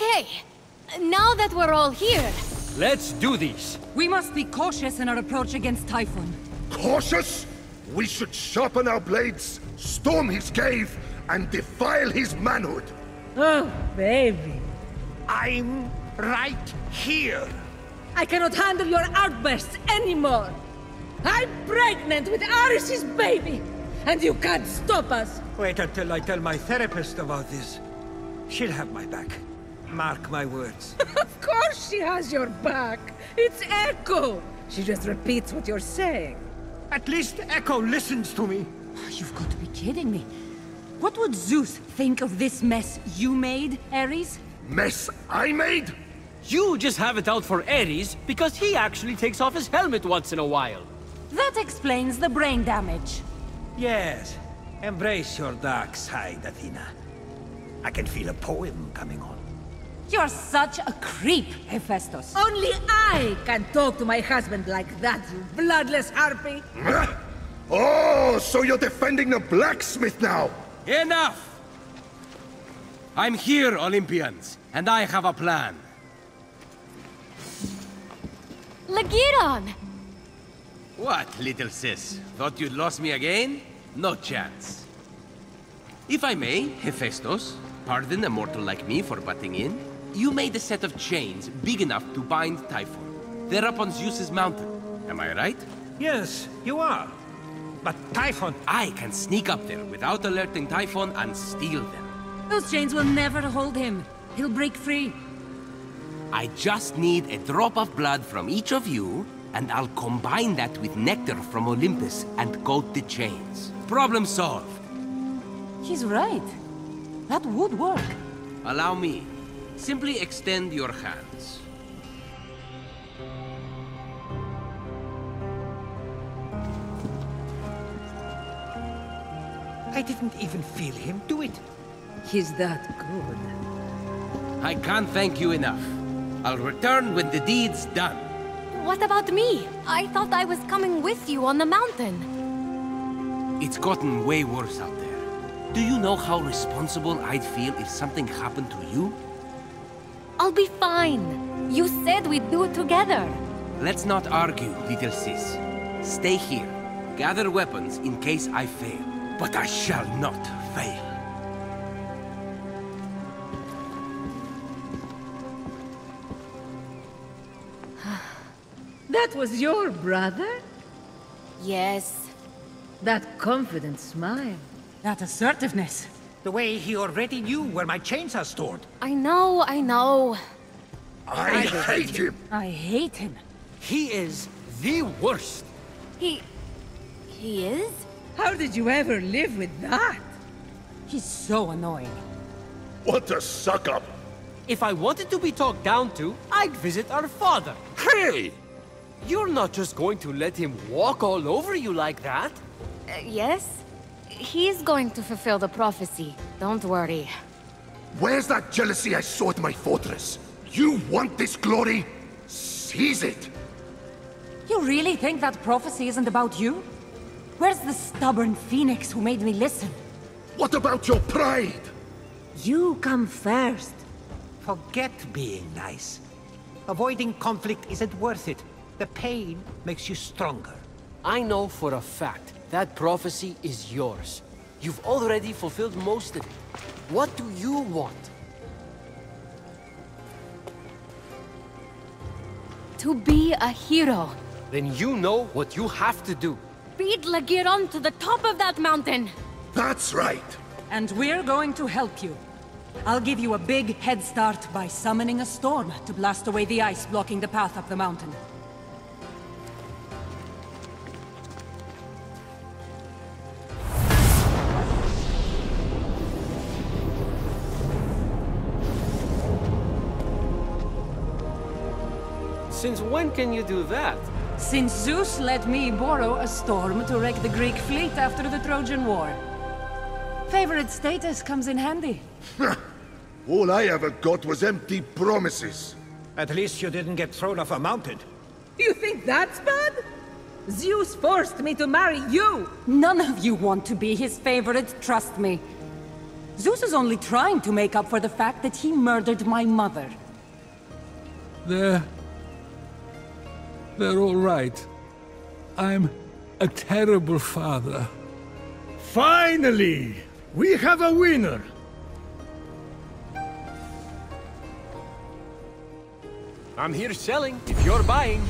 Okay, now that we're all here, Let's do this. We must be cautious in our approach against Typhon. Cautious? We should sharpen our blades, storm his cave, and defile his manhood. Oh, baby. I'm right here. I cannot handle your outbursts anymore. I'm pregnant with Ares's baby, and you can't stop us. Wait until I tell my therapist about this. She'll have my back. Mark my words. Of course she has your back. It's Echo. She just repeats what you're saying. At least Echo listens to me. Oh, you've got to be kidding me. What would Zeus think of this mess you made, Ares? Mess I made? You just have it out for Ares because he actually takes off his helmet once in a while. That explains the brain damage. Yes. Embrace your dark side, Athena. I can feel a poem coming on. You're such a creep, Hephaestus. Only I can talk to my husband like that, you bloodless harpy. Oh, so you're defending the blacksmith now? Enough! I'm here, Olympians, and I have a plan. Ligyron! What, little sis? Thought you'd lost me again? No chance. If I may, Hephaestus, pardon a mortal like me for butting in. You made a set of chains big enough to bind Typhon. They're up on Zeus's mountain. Am I right? Yes, you are. But Typhon... I can sneak up there without alerting Typhon and steal them. Those chains will never hold him. He'll break free. I just need a drop of blood from each of you, and I'll combine that with nectar from Olympus and coat the chains. Problem solved. He's right. That would work. Allow me. Simply extend your hands. I didn't even feel him do it. He's that good. I can't thank you enough. I'll return when the deed's done. What about me? I thought I was coming with you on the mountain. It's gotten way worse out there. Do you know how responsible I'd feel if something happened to you? I'll be fine. You said we'd do it together. Let's not argue, little sis. Stay here. Gather weapons in case I fail. But I shall not fail. That was your brother? Yes. That confident smile. That assertiveness. The way he already knew where my chains are stored. I know, I know. I hate him. I hate him. He is the worst. He... he is? How did you ever live with that? He's so annoying. What a suck-up. If I wanted to be talked down to, I'd visit our father. Hey! You're not just going to let him walk all over you like that. Uh, yes? He's going to fulfill the prophecy. Don't worry. Where's that jealousy I saw at my fortress? You want this glory? Seize it! You really think that prophecy isn't about you? Where's the stubborn Fenyx who made me listen? What about your pride? You come first. Forget being nice. Avoiding conflict isn't worth it. The pain makes you stronger. I know for a fact that prophecy is yours. You've already fulfilled most of it. What do you want? To be a hero. Then you know what you have to do. Beat Ligyron to the top of that mountain. That's right. And we're going to help you. I'll give you a big head start by summoning a storm to blast away the ice blocking the path up the mountain. Since when can you do that? Since Zeus let me borrow a storm to wreck the Greek fleet after the Trojan War. Favorite status comes in handy. All I ever got was empty promises. At least you didn't get thrown off a mountain. You think that's bad? Zeus forced me to marry you! None of you want to be his favorite, trust me. Zeus is only trying to make up for the fact that he murdered my mother. They're... They're all right. I'm a terrible father. Finally! We have a winner! I'm here selling, if you're buying.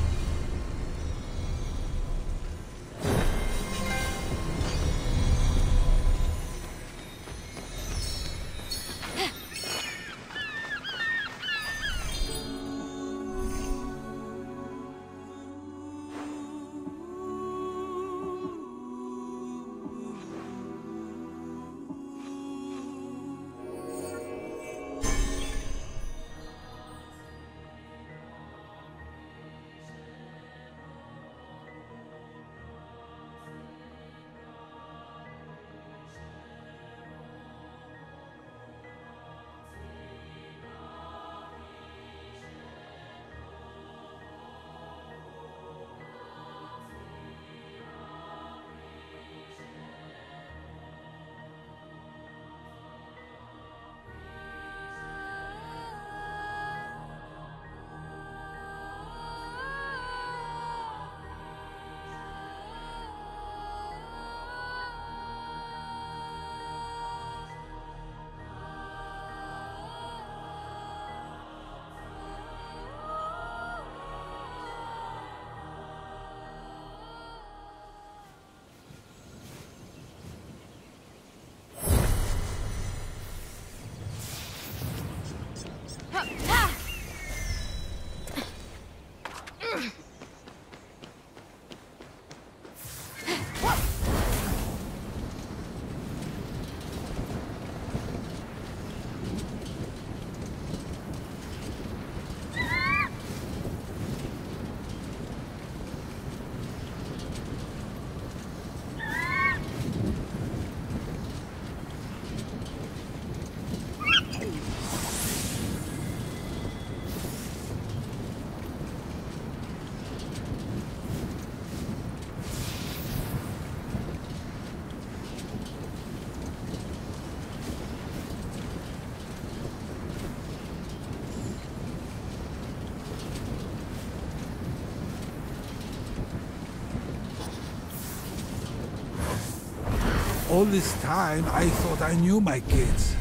All this time, I thought I knew my kids.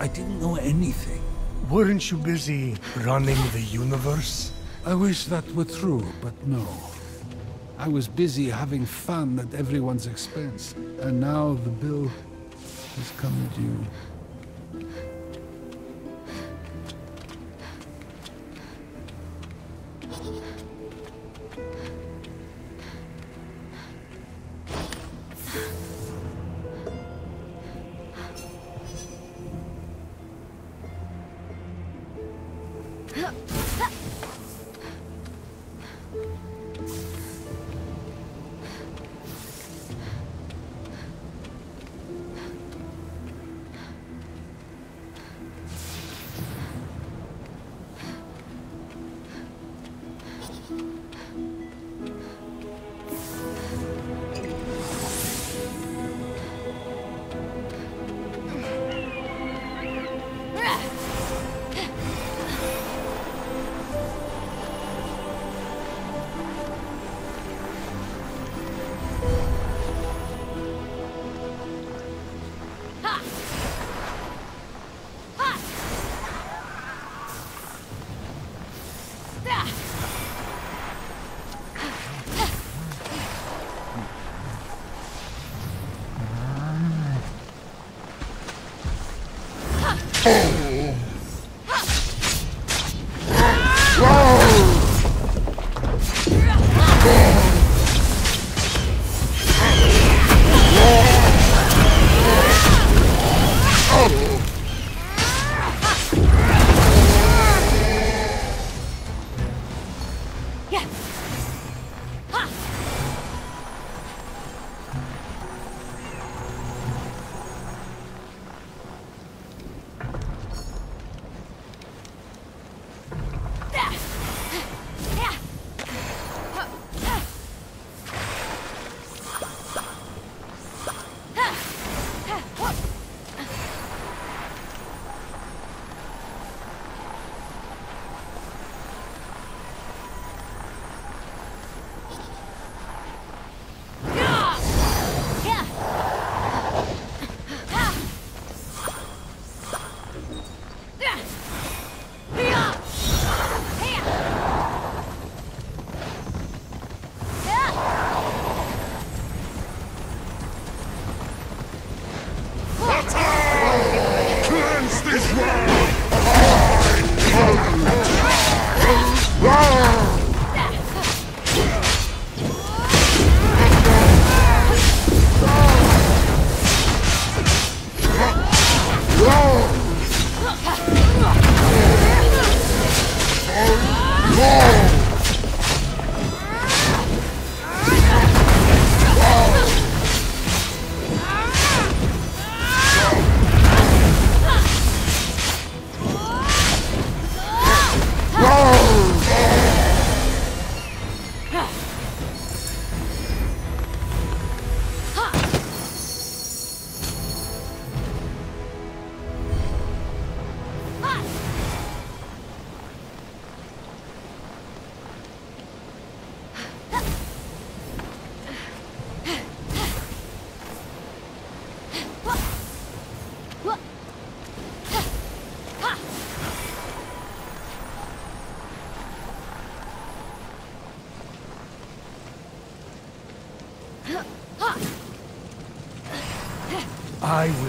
I didn't know anything. Weren't you busy running the universe? I wish that were true, but no. I was busy having fun at everyone's expense, and now the bill has come due.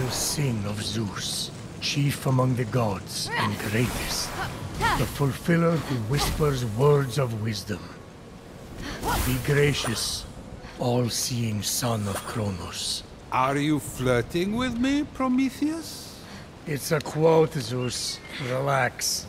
Will sing of Zeus, chief among the gods and greatest, the fulfiller who whispers words of wisdom. Be gracious, all-seeing son of Kronos. Are you flirting with me, Prometheus? It's a quote, Zeus. Relax.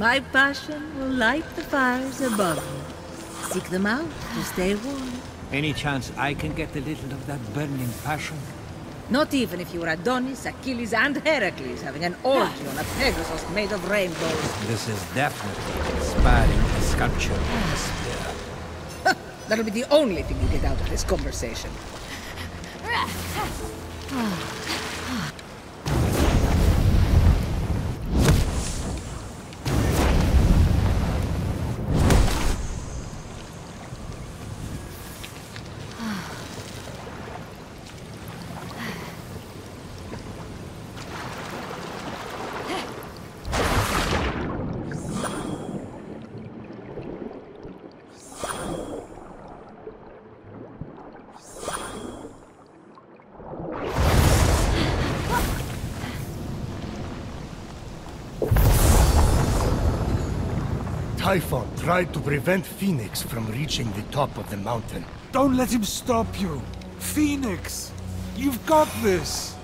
My passion will light the fires above you. Seek them out to stay warm. Any chance I can get a little of that burning passion? Not even if you were Adonis, Achilles, and Heracles having an orgy on a Pegasus made of rainbows. This is definitely inspiring a sculpture on a spear. That'll be the only thing you get out of this conversation. Typhon tried to prevent Fenyx from reaching the top of the mountain. Don't let him stop you. Fenyx, you've got this.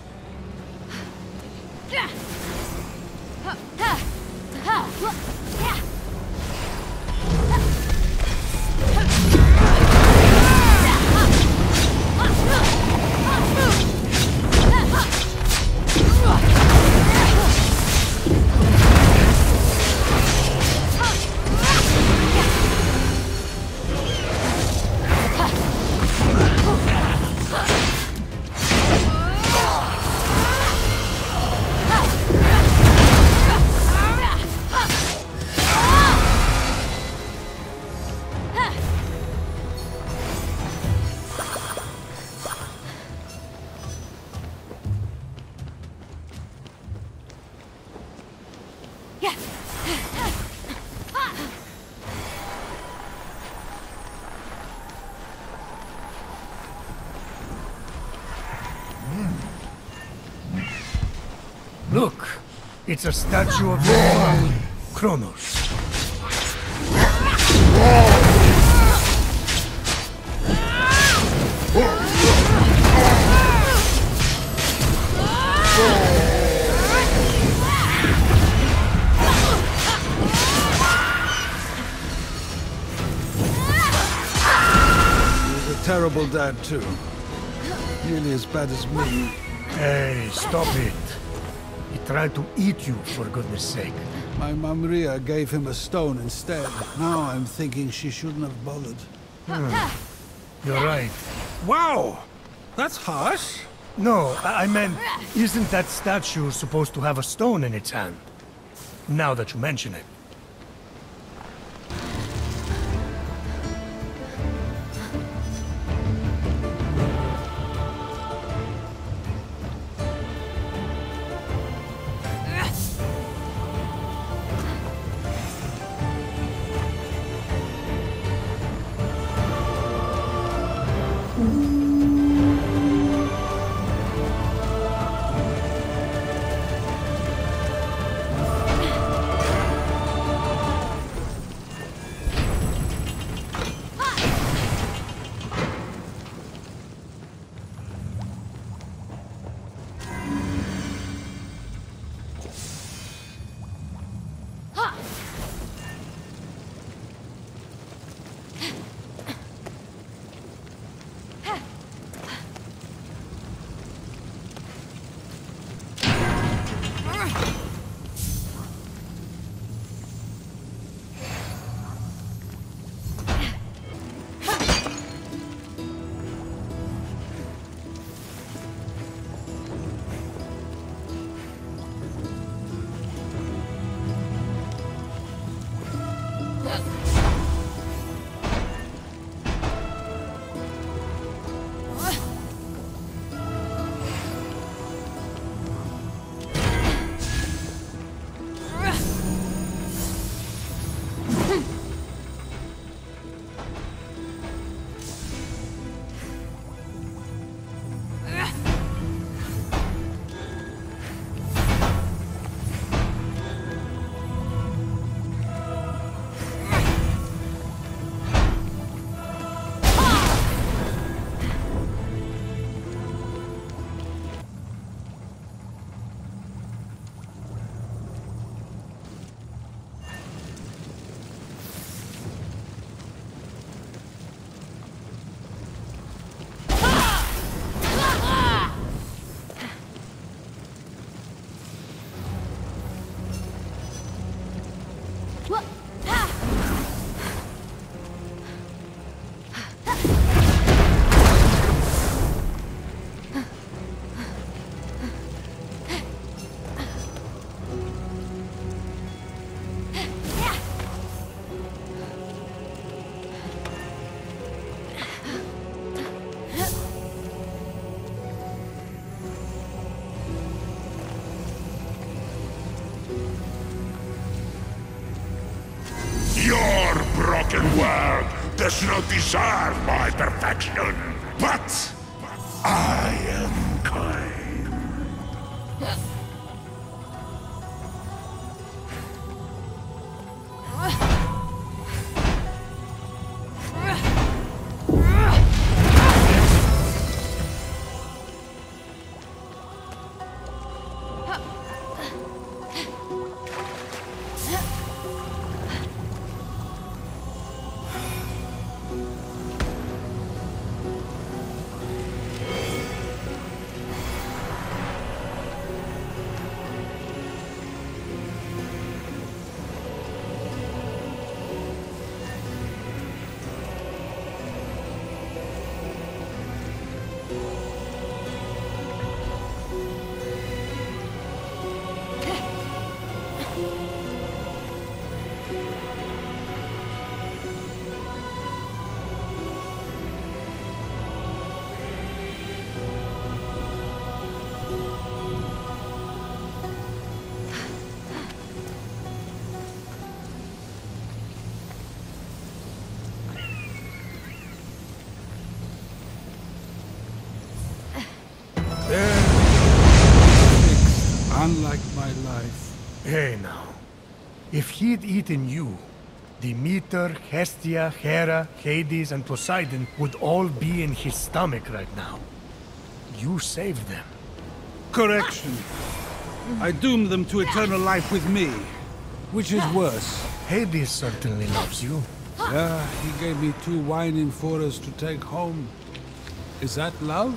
Look, it's a statue of Kronos. Terrible dad, too. Nearly as bad as me. Hey, stop it. He tried to eat you, for goodness sake. My mum Rhea gave him a stone instead. Now I'm thinking she shouldn't have bothered. Hmm. You're right. Wow! That's harsh. No, I I meant, isn't that statue supposed to have a stone in its hand? Now that you mention it. Deserve my perfection, Unlike my life. Hey now. If he'd eaten you, Demeter, Hestia, Hera, Hades, and Poseidon would all be in his stomach right now. You saved them. Correction. I doomed them to eternal life with me. Which is worse? Hades certainly loves you. Yeah, he gave me two wine amphoras to take home. Is that love?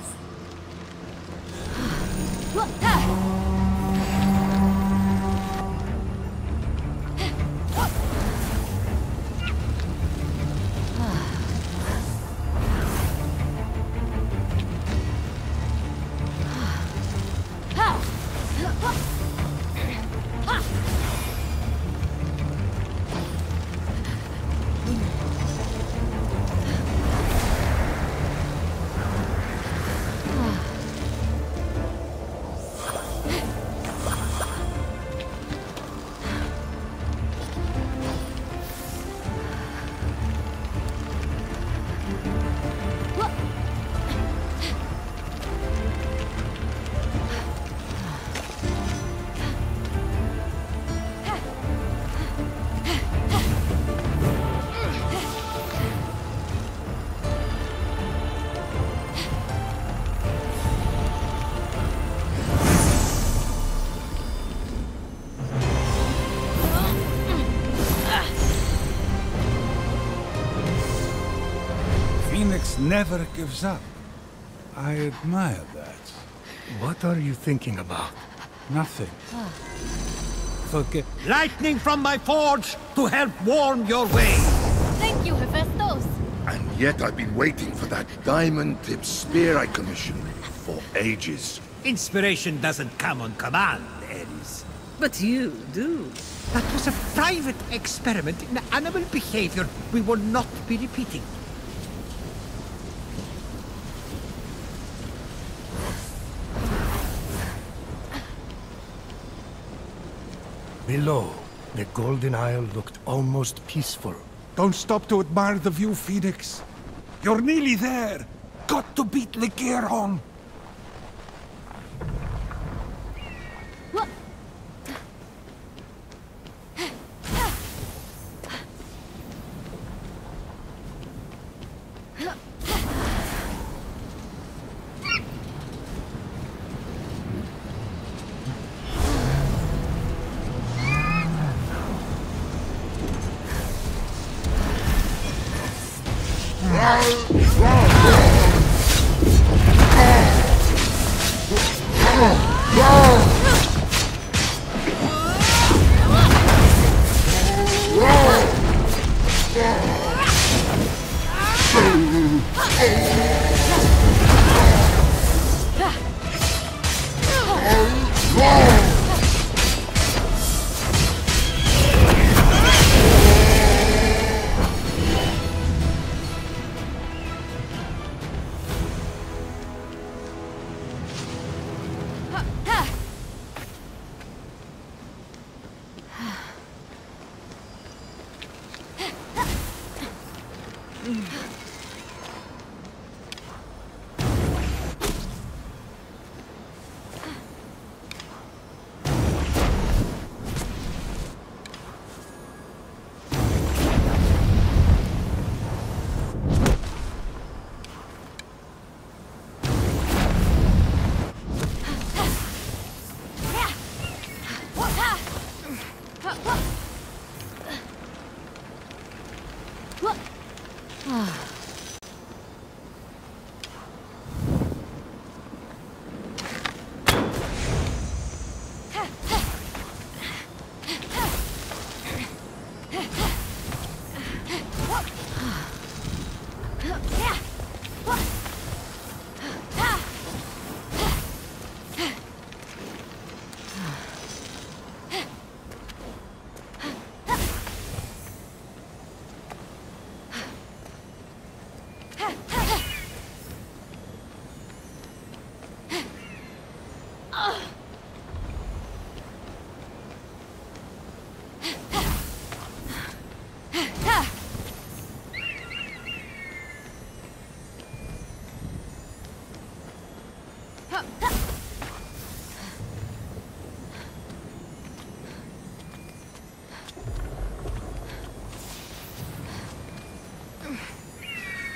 Never gives up. I admire that. What are you thinking about? Nothing. Forget. Lightning from my forge to help warm your way. Thank you, Hephaestus. And yet I've been waiting for that diamond-tipped spear I commissioned for ages. Inspiration doesn't come on command, Ares. But you do. That was a private experiment in animal behavior we will not be repeating. Below, the Golden Isle looked almost peaceful. Don't stop to admire the view, Fenyx. You're nearly there. Got to beat Ligyron.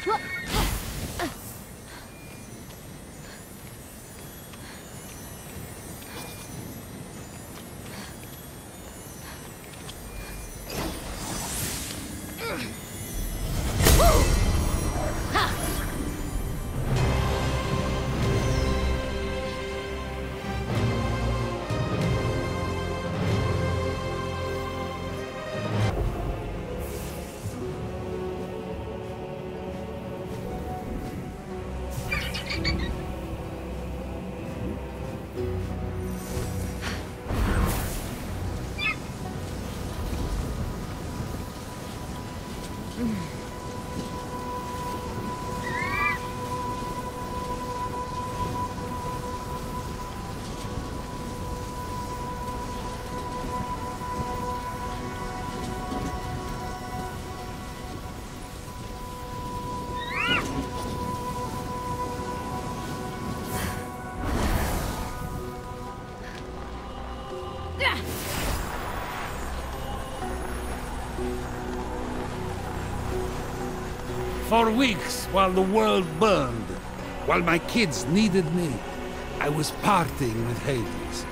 わっ For weeks, while the world burned, while my kids needed me, I was partying with Hades.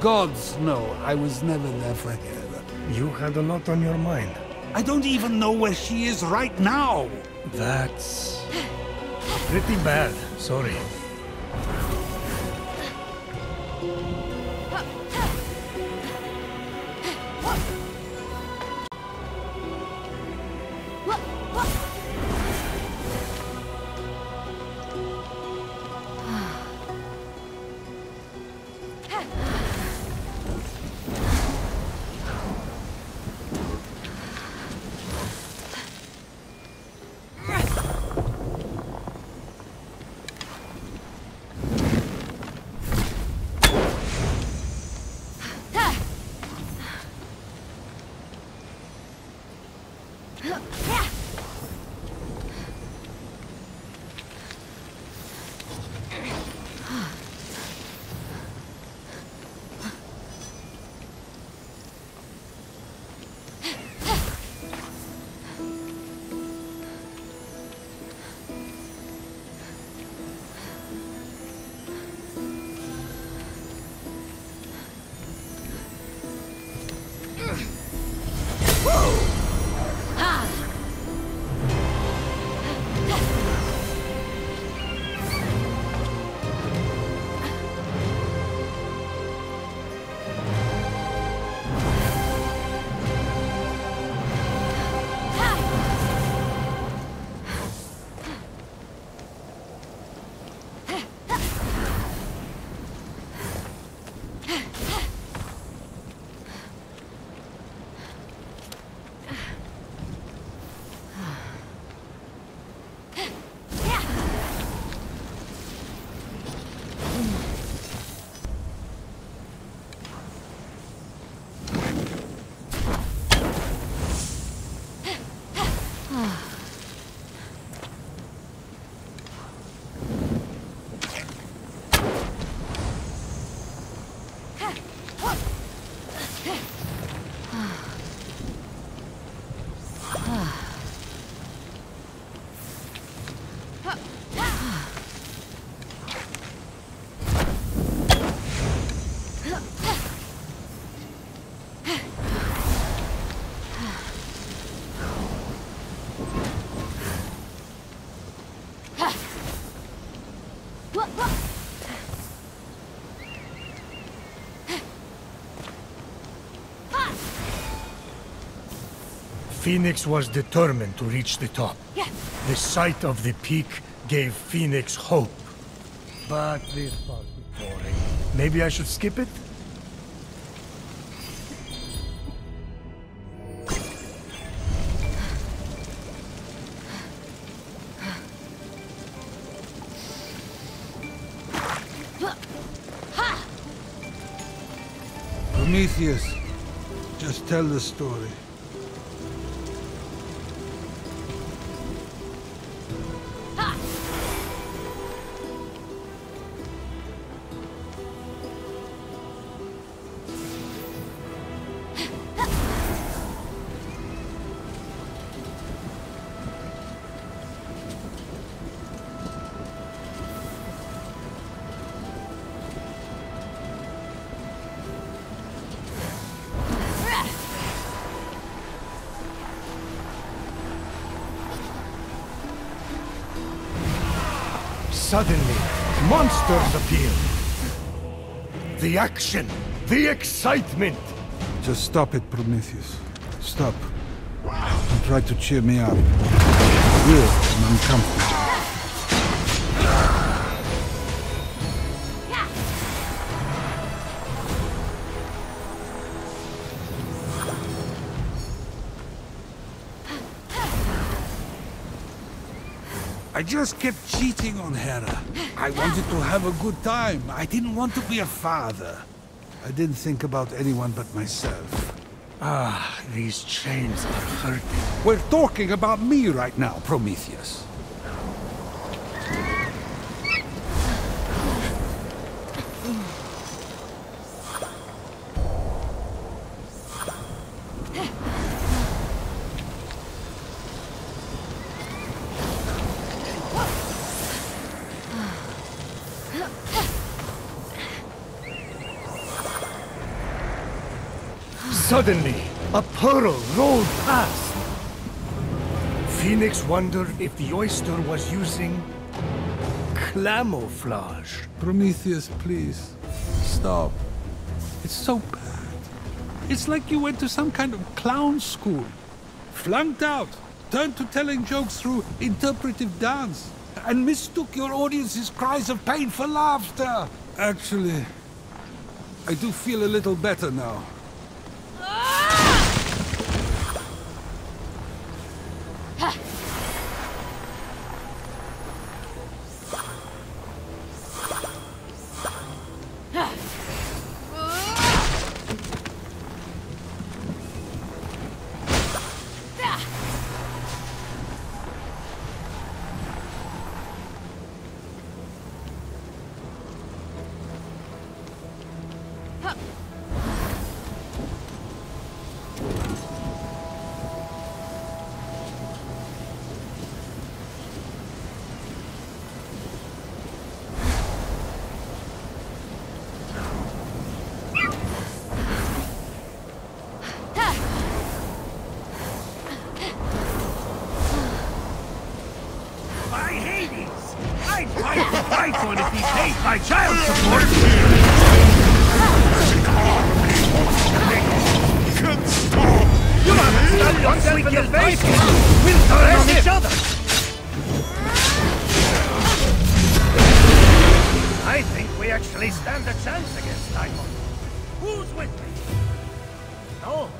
Gods know I was never there for her. You had a lot on your mind. I don't even know where she is right now. That's... pretty bad. Sorry. Fenyx was determined to reach the top. Yeah. The sight of the peak gave Fenyx hope. But this part is boring. Maybe I should skip it? Prometheus, just tell the story. Suddenly, monsters appear. The action, the excitement. Just stop it, Prometheus. Stop. And try to cheer me up. Here, I'm uncomfortable. I just kept cheating on Hera. I wanted to have a good time. I didn't want to be a father. I didn't think about anyone but myself. Ah, these chains are hurting. We're talking about me right now, Prometheus. Suddenly, a pearl rolled past. Fenyx wondered if the oyster was using camouflage. Prometheus, please. Stop. It's so bad. It's like you went to some kind of clown school. Flunked out. Turned to telling jokes through interpretive dance. And mistook your audience's cries of pain for laughter. Actually, I do feel a little better now. The Python if he paid my child support! You understand yourself in the face! We'll turn on each other! I think we actually stand a chance against Titan. Who's with me? No?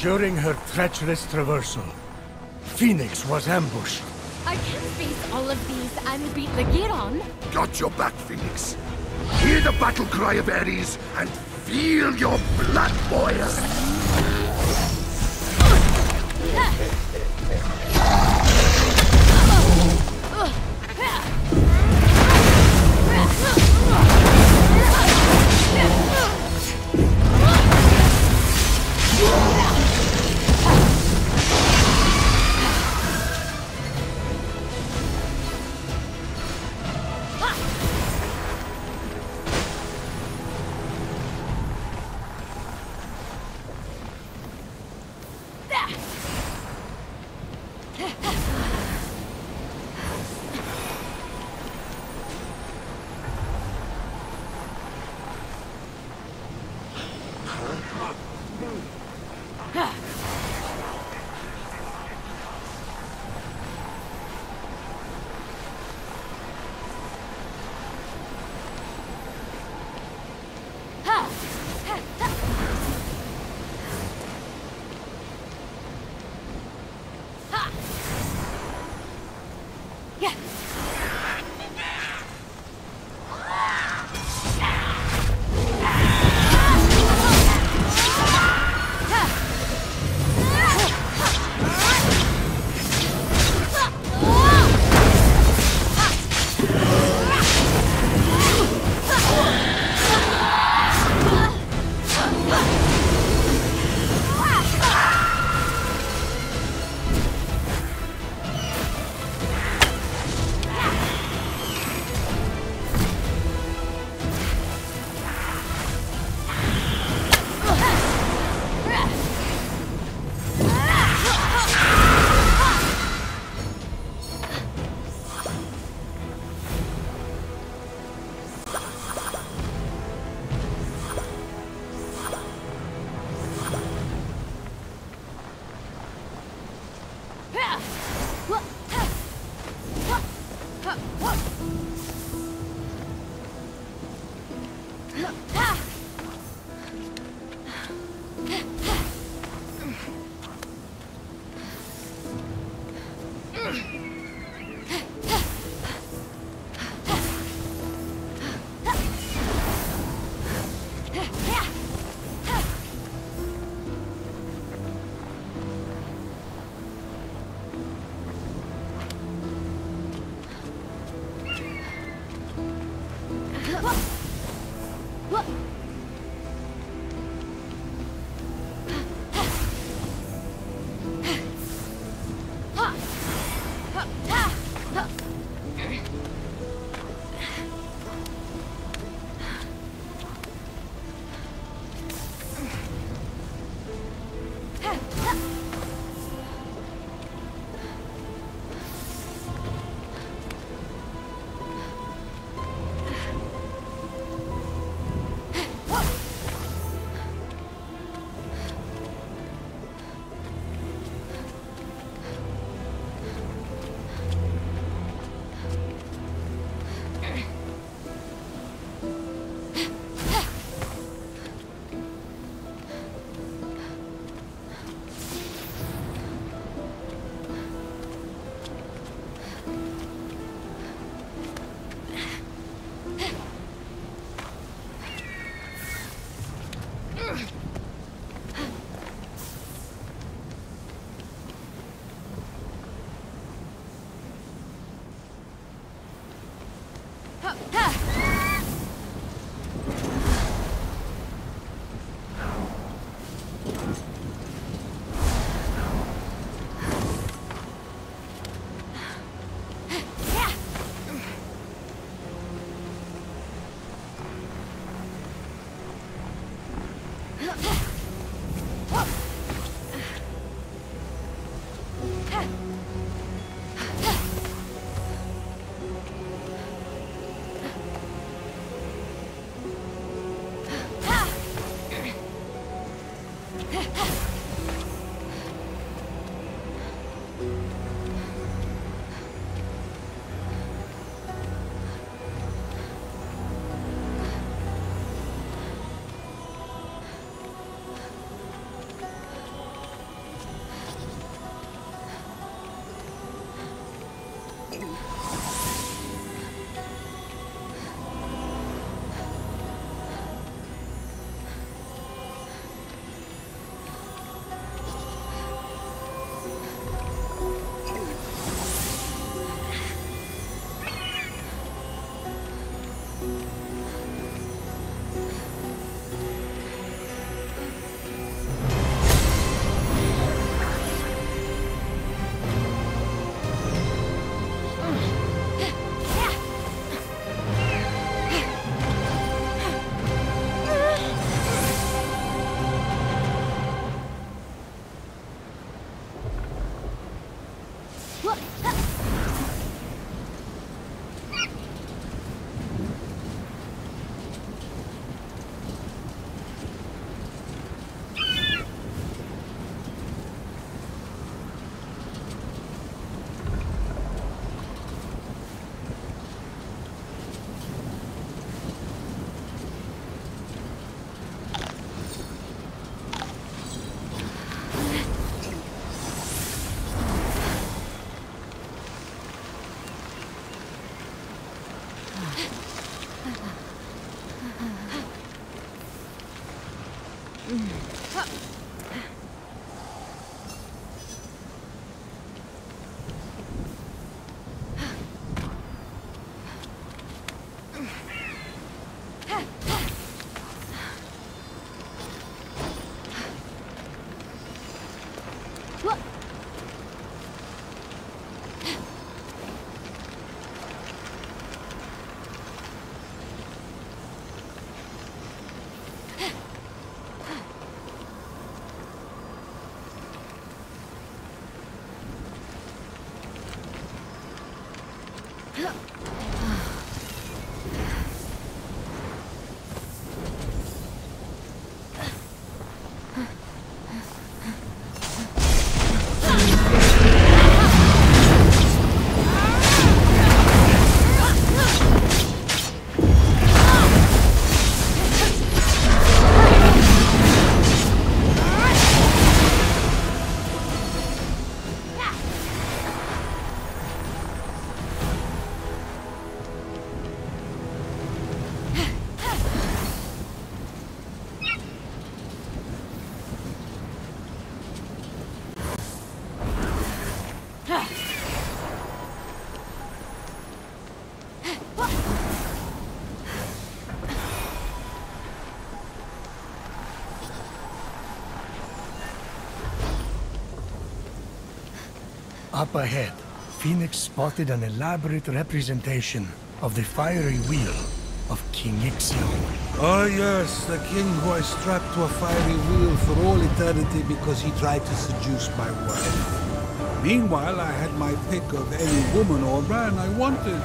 During her treacherous traversal, Fenyx was ambushed. I can face all of these and beat the Ligyron. Got your back, Fenyx. Hear the battle cry of Ares and feel your blood boil. Up ahead, Phoenix spotted an elaborate representation of the fiery wheel of King Ixion. Oh yes, the king who I strapped to a fiery wheel for all eternity because he tried to seduce my wife. Meanwhile, I had my pick of any woman or man I wanted.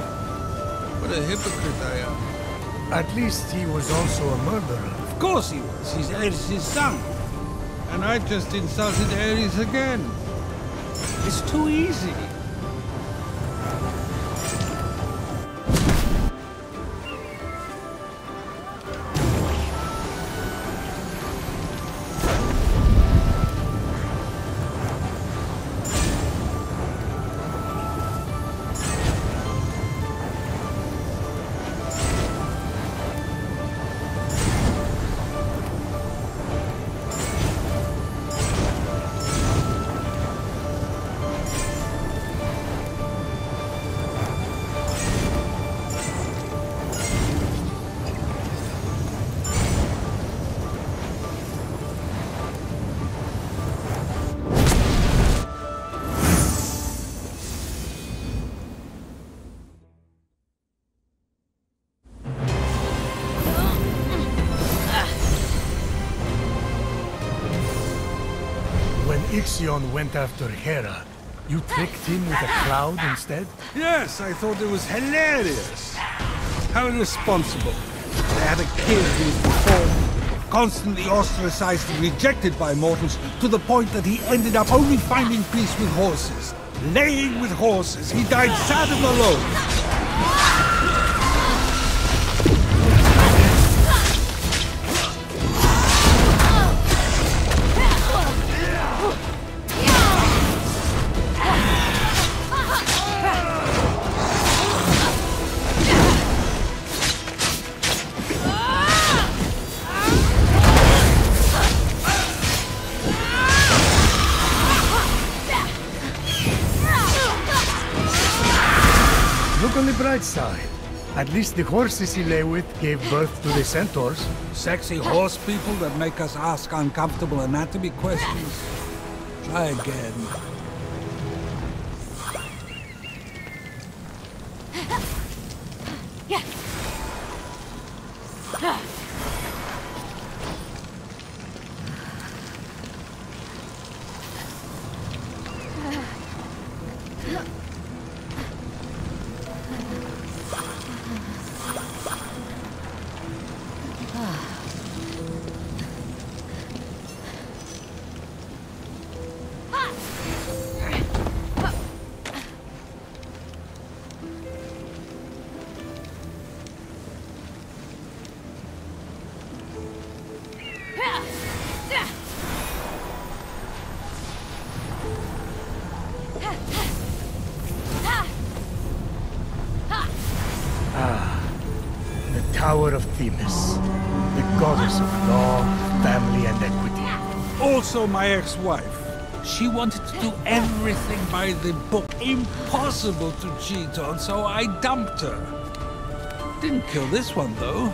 What a hypocrite I am. At least he was also a murderer. Of course he was. He's Ares' son. And I just insulted Ares again. It's too easy. When went after Hera, you tricked him with a cloud instead? Yes, I thought it was hilarious. How irresponsible. They had a kid who was before constantly ostracized and rejected by mortals to the point that he ended up only finding peace with horses. Laying with horses. He died sad and alone. At least the horses he lay with gave birth to the centaurs. Sexy horse people that make us ask uncomfortable anatomy questions. Try again. My ex-wife. She wanted to do everything by the book. Impossible to cheat on, so I dumped her. Didn't kill this one, though.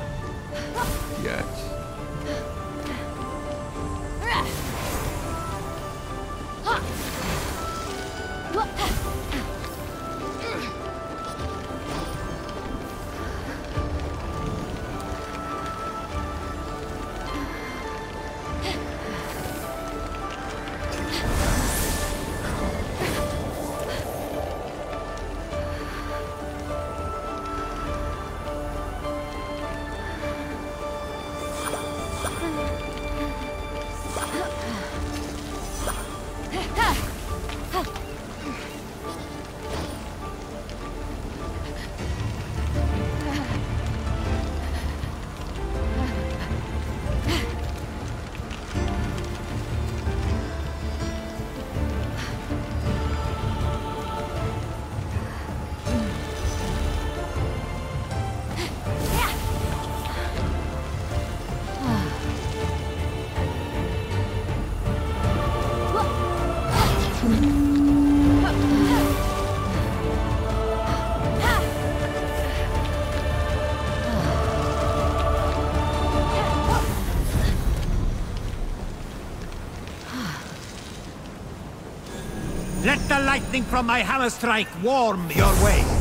Lightning from my hammer strike warm your way.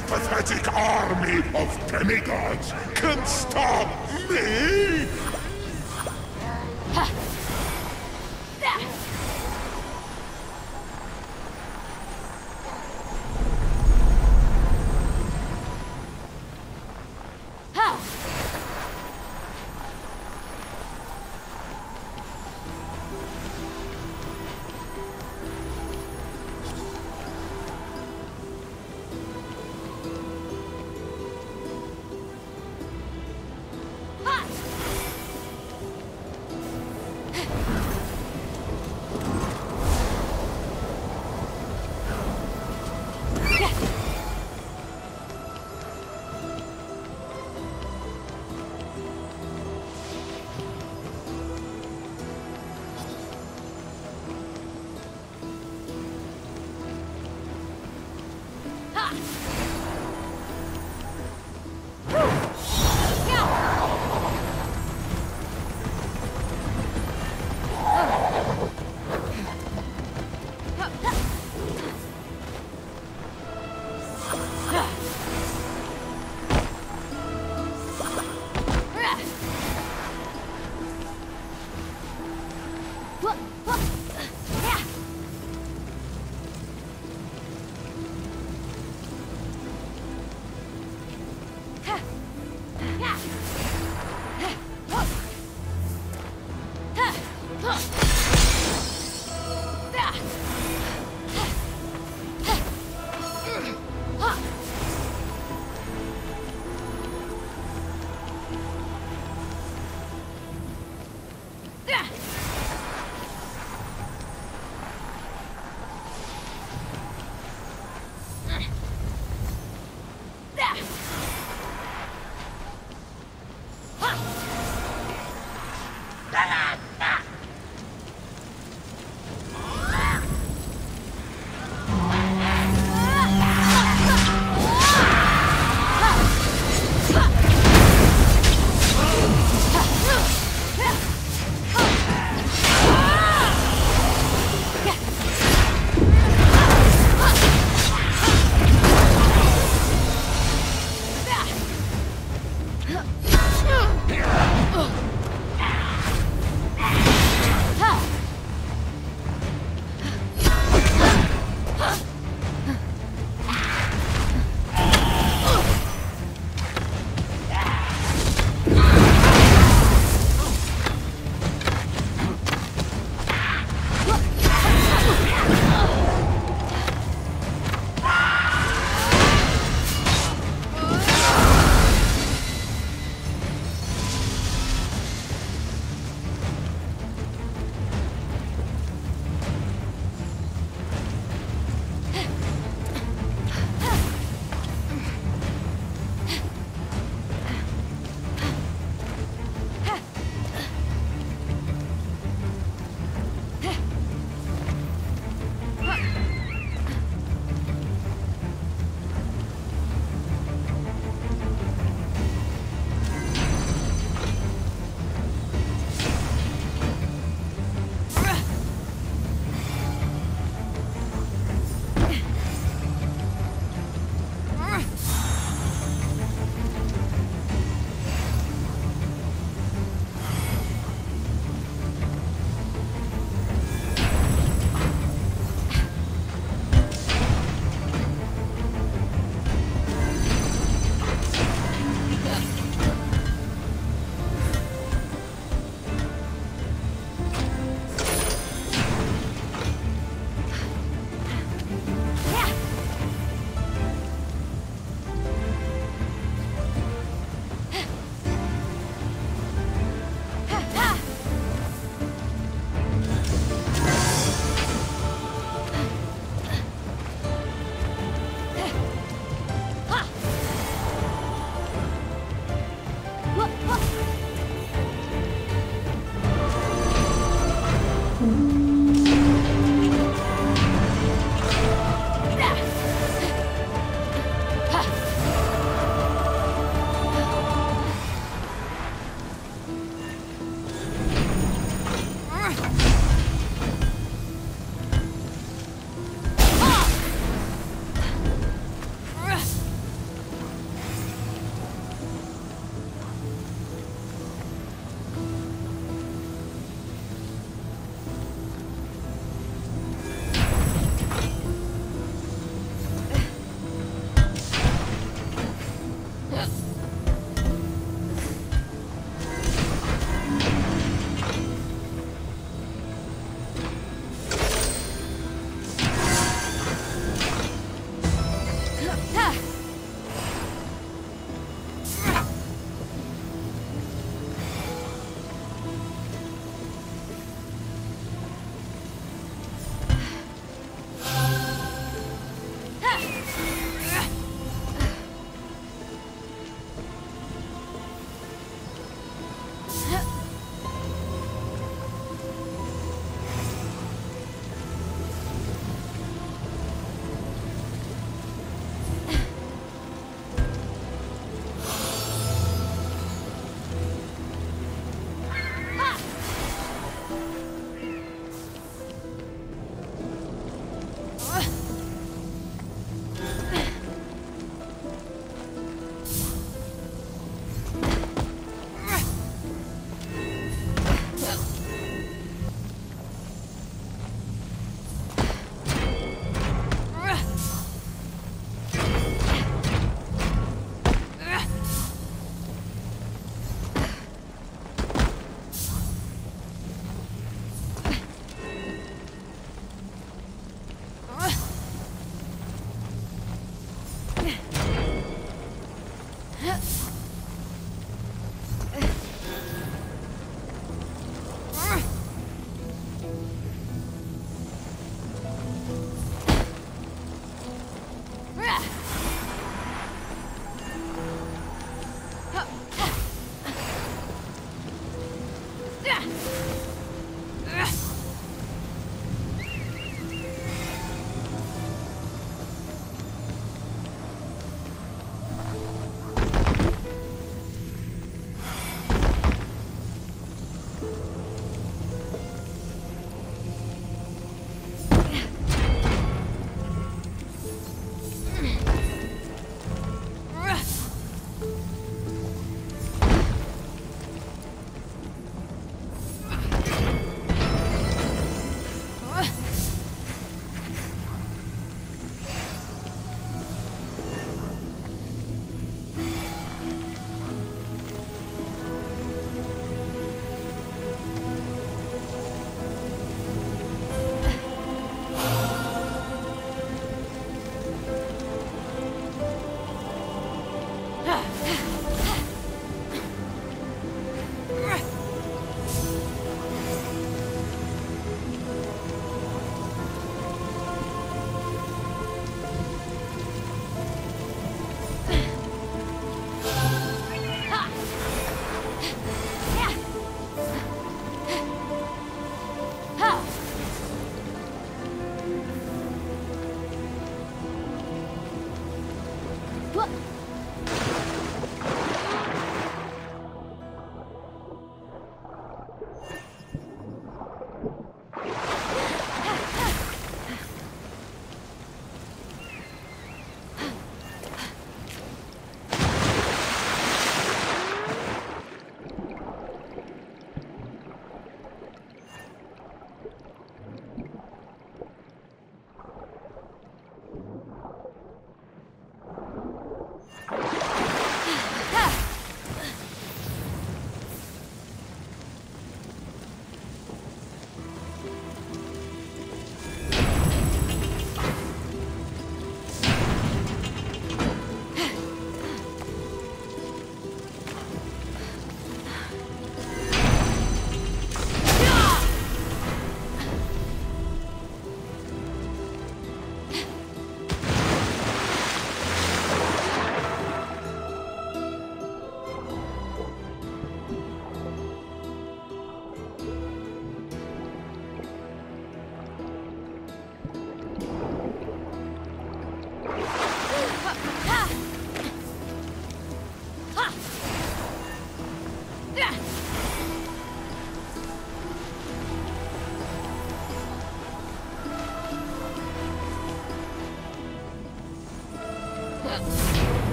Think a pathetic army of demigods can stop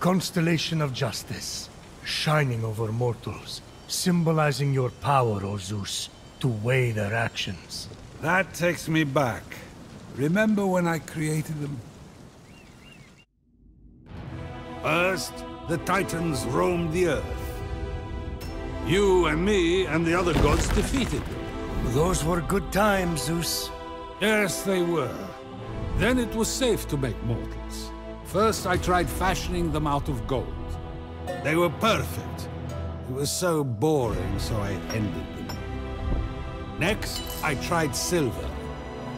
constellation of justice, shining over mortals, symbolizing your power, O Zeus, to weigh their actions. That takes me back. Remember when I created them? First, the Titans roamed the Earth. You and me and the other gods defeated them. Those were good times, Zeus. Yes, they were. Then it was safe to make mortals. First, I tried fashioning them out of gold. They were perfect. It was so boring, so I ended them. Next, I tried silver.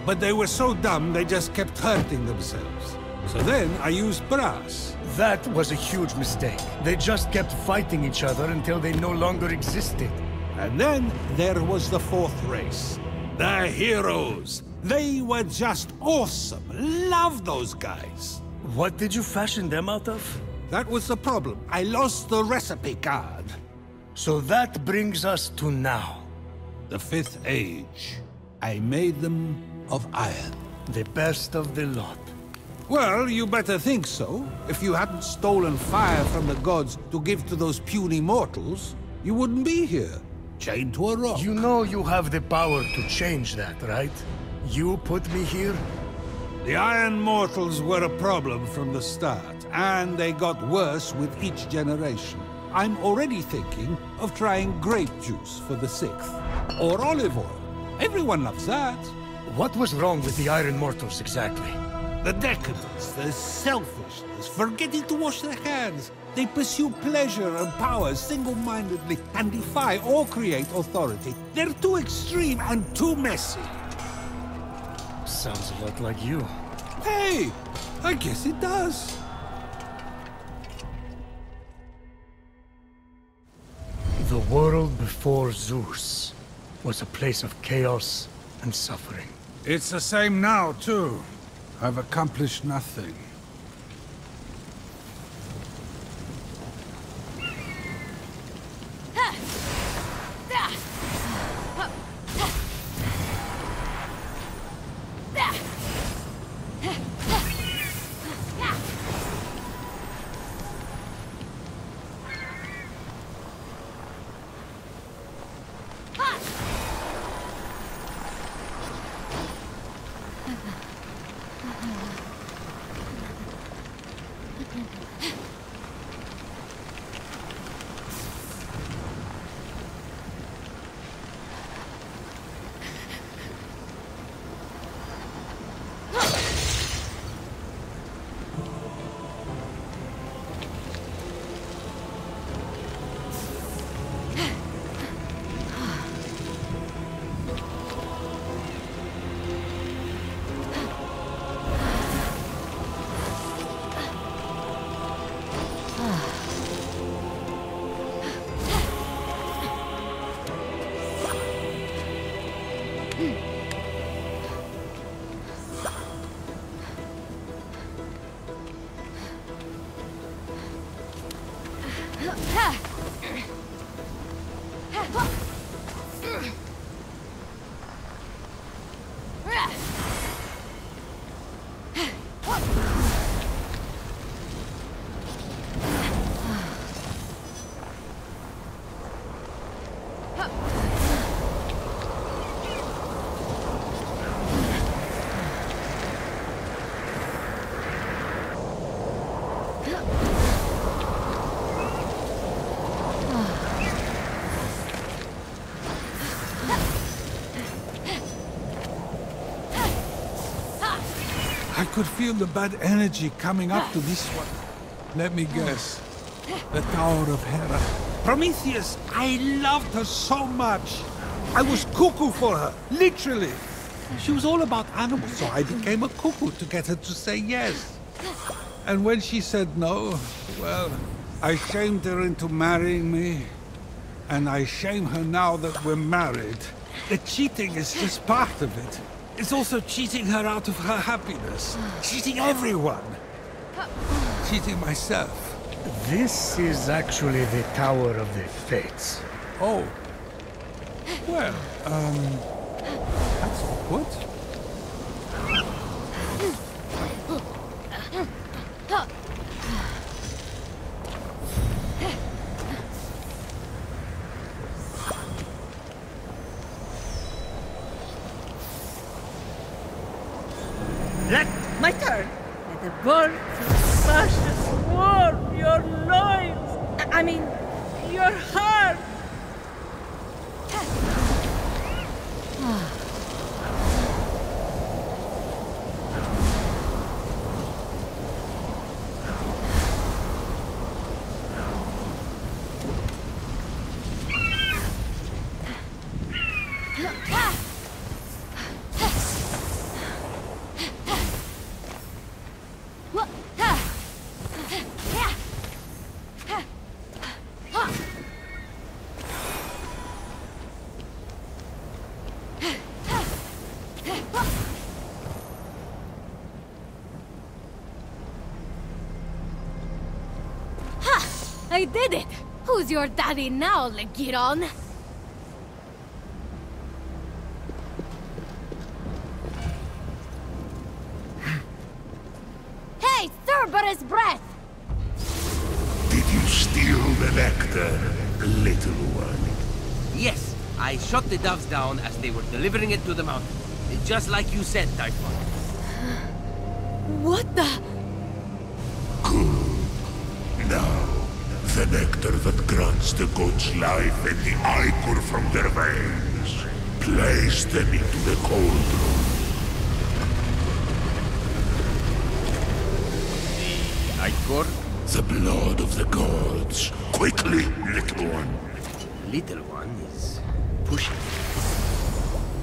But they were so dumb, they just kept hurting themselves. So then, I used brass. That was a huge mistake. They just kept fighting each other until they no longer existed. And then, there was the fourth race. The heroes. They were just awesome. Love those guys. What did you fashion them out of? That was the problem. I lost the recipe card. So that brings us to now. The Fifth Age. I made them of iron. The best of the lot. Well, you better think so. If you hadn't stolen fire from the gods to give to those puny mortals, you wouldn't be here, chained to a rock. You know you have the power to change that, right? You put me here? The Iron Mortals were a problem from the start, and they got worse with each generation. I'm already thinking of trying grape juice for the sixth. Or olive oil. Everyone loves that. What was wrong with the Iron Mortals exactly? The decadence, the selfishness, forgetting to wash their hands. They pursue pleasure and power single-mindedly and defy or create authority. They're too extreme and too messy. Sounds a lot like you. Hey, I guess it does. The world before Zeus was a place of chaos and suffering. It's the same now, too. I've accomplished nothing. I could feel the bad energy coming up to this one. Let me guess. The Tower of Hera. Prometheus! I loved her so much! I was cuckoo for her, literally! She was all about animals, so I became a cuckoo to get her to say yes. And when she said no, well, I shamed her into marrying me. And I shame her now that we're married. The cheating is just part of it. It's also cheating her out of her happiness. Cheating everyone. Cheating myself. This is actually the Tower of the Fates. Oh. Well, um... That's awkward. I did it! Who's your daddy now, Ligyron? hey, Cerberus breath! Did you steal the nectar, little one? Yes, I shot the doves down as they were delivering it to the mountain. Just like you said, Typhon. What the? Nectar that grants the gods life and the ichor from their veins. Place them into the cauldron. Ichor? The blood of the gods. Quickly, little one. Little one is pushing.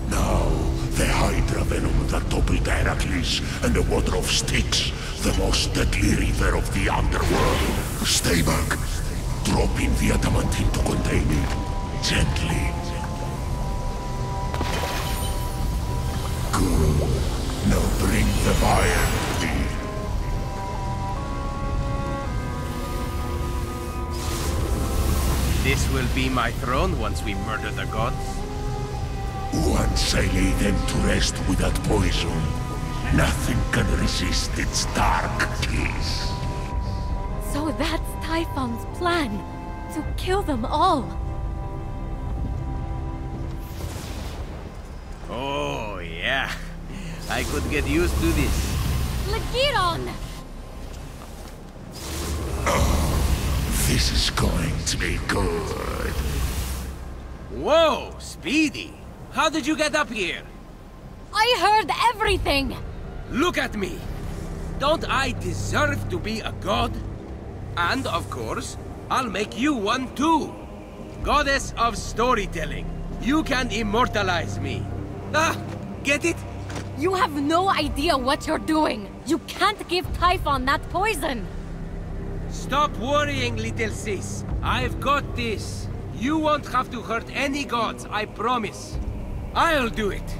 Now, the Hydra venom that toppled Heracles and the water of Styx, the most deadly river of the underworld. Stay back. Drop in the adamantine to contain it. Gently. Good. Now bring the fire to me. This will be my throne once we murder the gods. Once I lay them to rest with that poison, nothing can resist its dark kiss. So that's Typhon's plan. To kill them all. Oh, yeah. I could get used to this. Ligyron! This is going to be good. Whoa, Speedy! How did you get up here? I heard everything! Look at me! Don't I deserve to be a god? And, of course, I'll make you one too! Goddess of storytelling, you can immortalize me. Ah, get it? You have no idea what you're doing! You can't give Typhon that poison! Stop worrying, little sis. I've got this. You won't have to hurt any gods, I promise. I'll do it.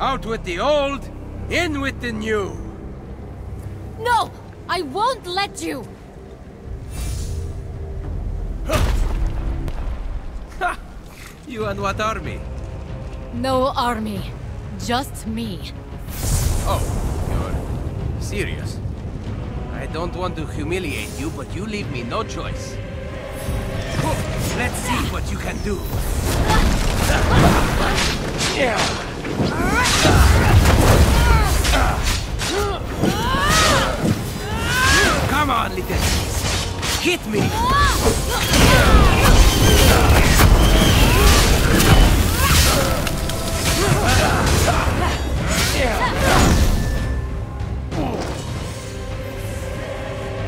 Out with the old, in with the new. No! I won't let you! Ha! You and what army? No army. Just me. Oh, you're serious? I don't want to humiliate you, but you leave me no choice. Let's see what you can do. Come on, little. Hit me!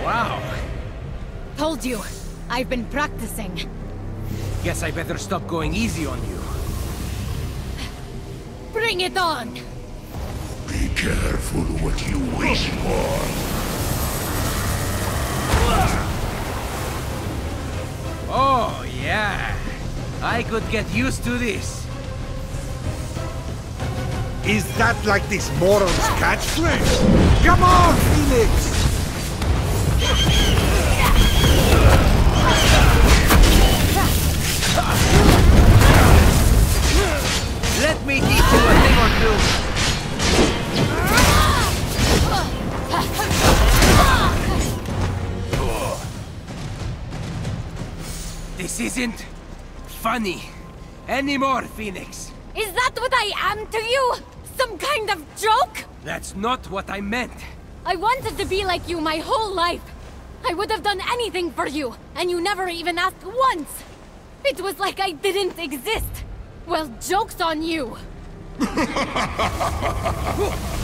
Wow. Told you. I've been practicing. Guess I better stop going easy on you. Bring it on! Be careful what you wish for. Yeah. I could get used to this. Is that like this moron's catchphrase? Come on, Fenyx! Let me teach you a thing or two. This isn't funny anymore, Fenyx. Is that what I am to you? Some kind of joke? That's not what I meant. I wanted to be like you my whole life. I would have done anything for you, and you never even asked once. It was like I didn't exist. Well, joke's on you.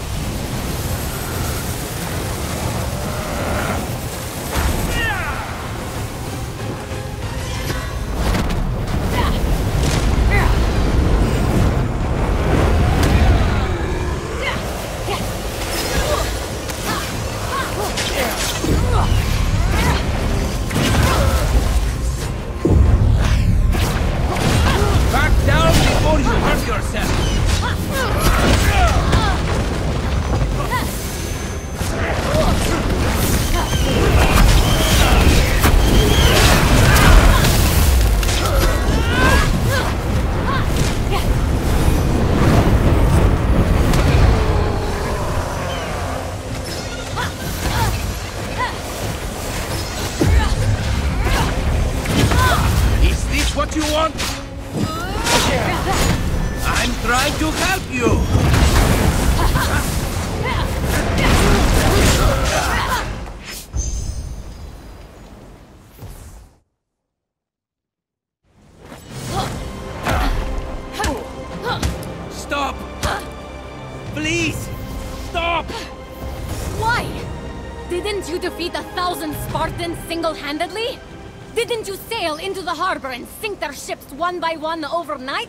and sink their ships one by one overnight?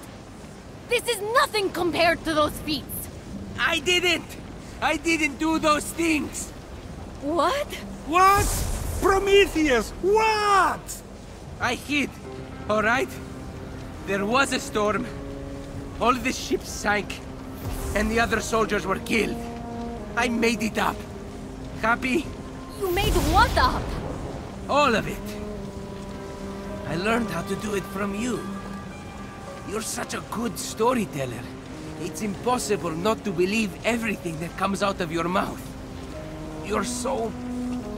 This is nothing compared to those feats. I didn't! I didn't do those things! What? What? Prometheus, what? I hid, alright? There was a storm. All the ships sank, and the other soldiers were killed. I made it up. Happy? You made what up? All of it. I learned how to do it from you. You're such a good storyteller. It's impossible not to believe everything that comes out of your mouth. You're so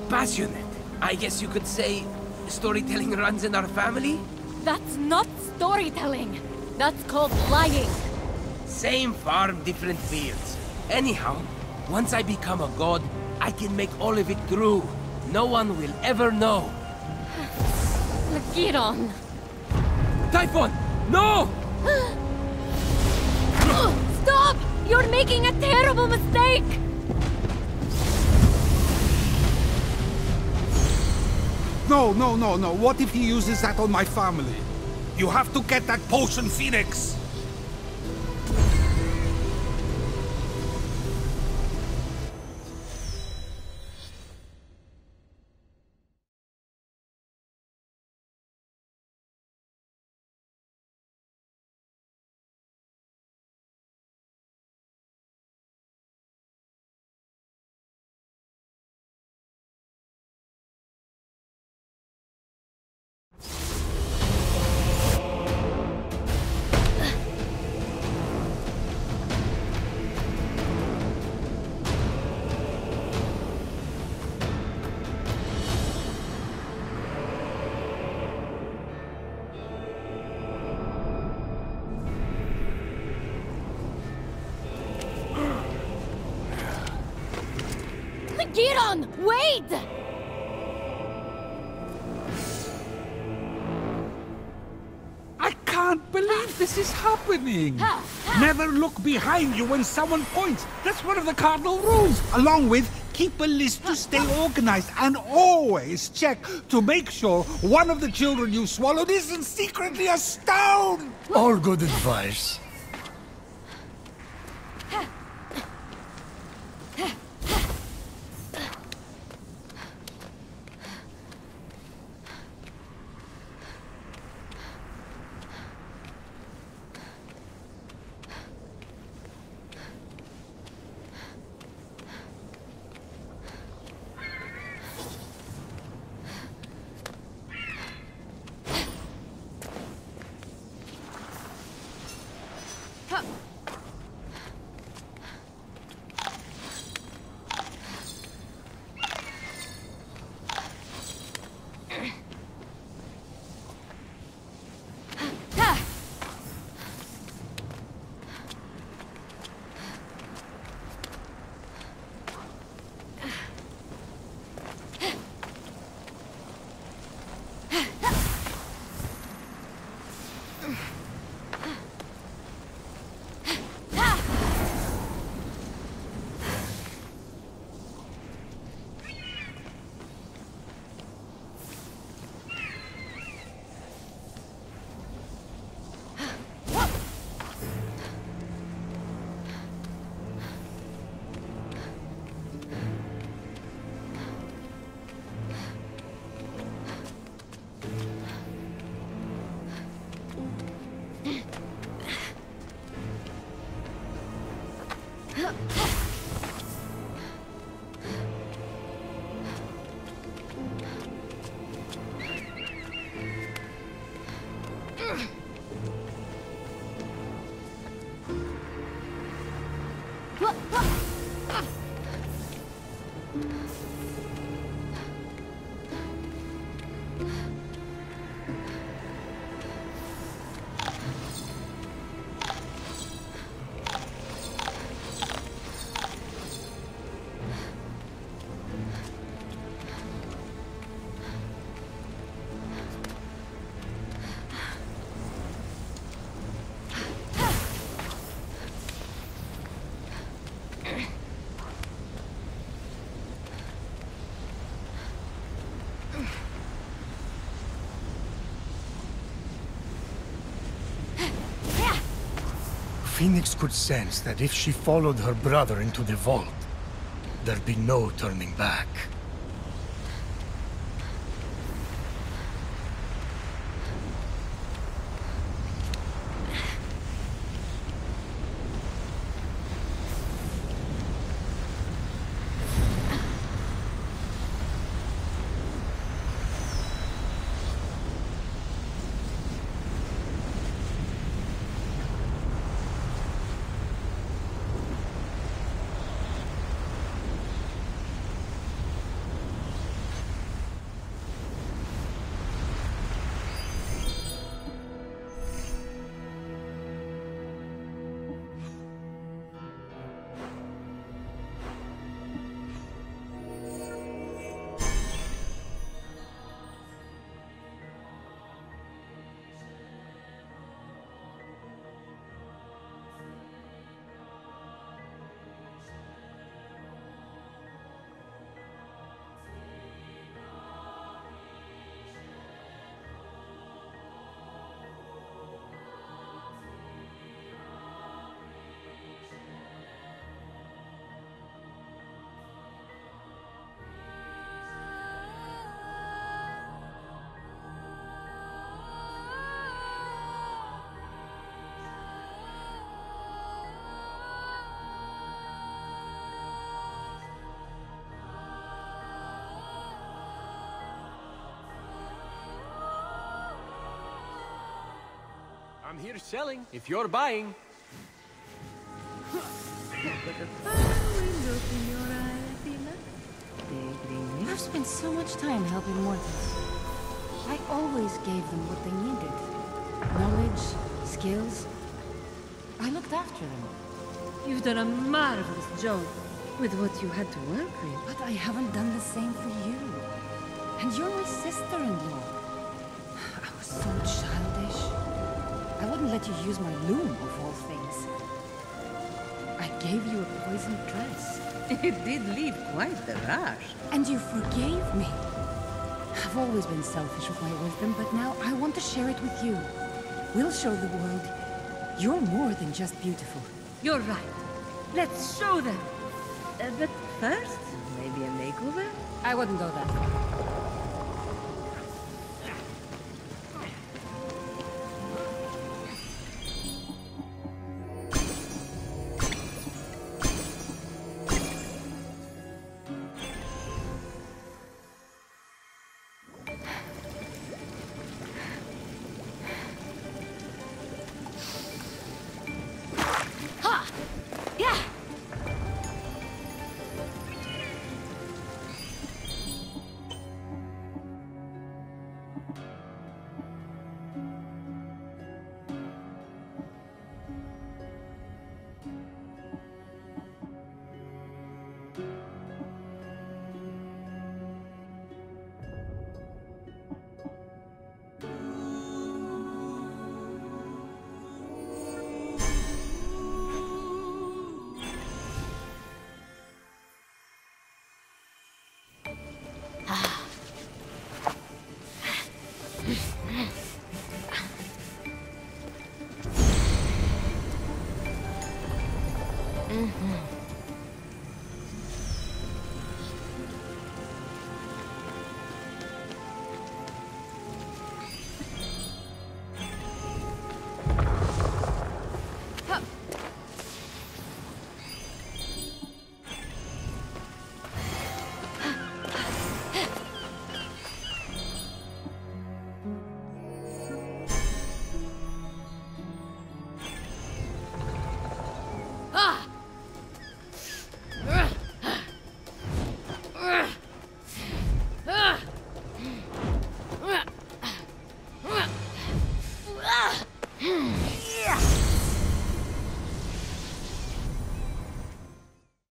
passionate. I guess you could say storytelling runs in our family? That's not storytelling. That's called lying. Same farm, different fields. Anyhow, once I become a god, I can make all of it true. No one will ever know. Giron. Typhon! No! Stop! You're making a terrible mistake! No, no, no, no. What if he uses that on my family? You have to get that potion, Fenyx! Giron, wait! I can't believe this is happening! Never look behind you when someone points. That's one of the cardinal rules. Along with, keep a list to stay organized and always check to make sure one of the children you swallowed isn't secretly a stone! All good advice. Fenyx could sense that if she followed her brother into the vault, there'd be no turning back. I'm here selling, if you're buying. I've spent so much time helping mortals. I always gave them what they needed. Knowledge, skills. I looked after them. You've done a marvelous job with what you had to work with. But I haven't done the same for you. And you're my sister-in-law. I was so childish. I wouldn't let you use my loom, of all things. I gave you a poisoned dress. It did leave quite the rash. And you forgave me. I've always been selfish with my wisdom, but now I want to share it with you. We'll show the world you're more than just beautiful. You're right. Let's show them. Uh, but first, maybe a makeover? I wouldn't go that far.